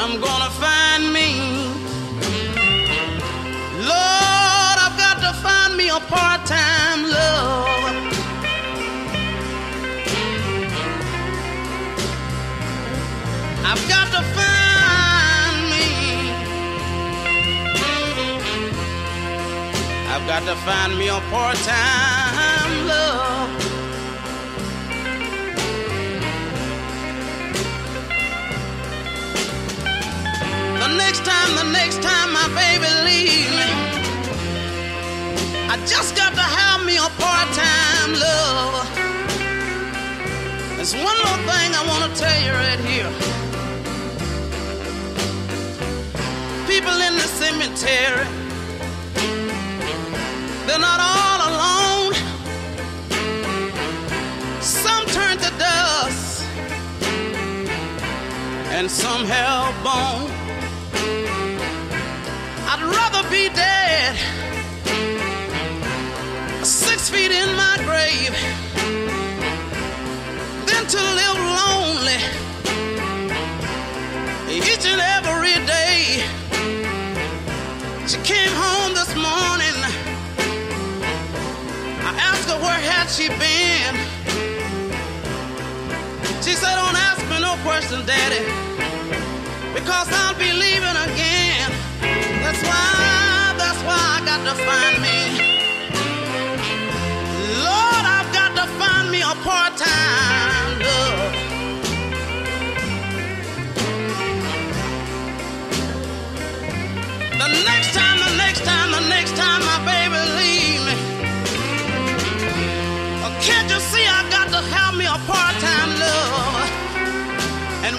I'm gonna find me. Lord, I've got to find me a part time love. I've got to find me. I've got to find me a part time love. Next time my baby leave me, I just got to have me a part-time love. There's one more thing I want to tell you right here. People in the cemetery, they're not all alone. Some turn to dust, and some have bone. Dead, six feet in my grave, than to live lonely each and every day. She came home this morning. I asked her where had she been. She said, "Don't ask me no question, Daddy, because I'll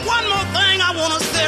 one more thing I want to say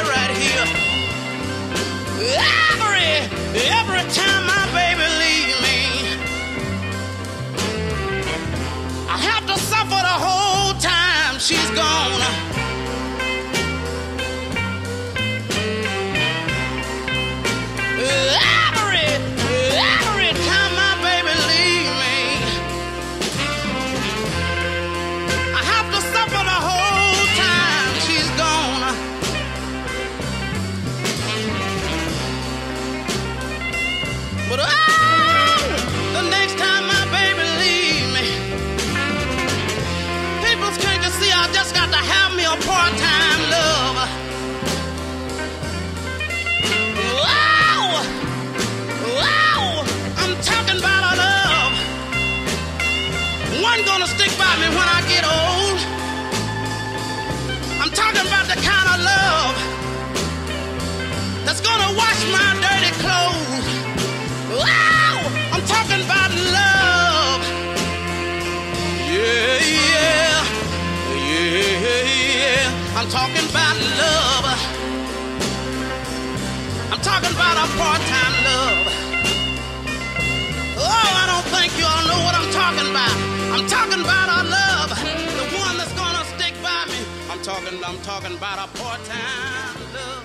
One gonna stick by me when I get old. I'm talking about the kind of love that's gonna wash my dirty clothes. Wow! I'm talking about love. Yeah, yeah. Yeah, yeah. I'm talking about love. I'm talking about a part-time love. Oh, I don't think you all know what I'm talking about. I'm talking about our love. The one that's gonna stick by me. I'm talking, I'm talking about a part-time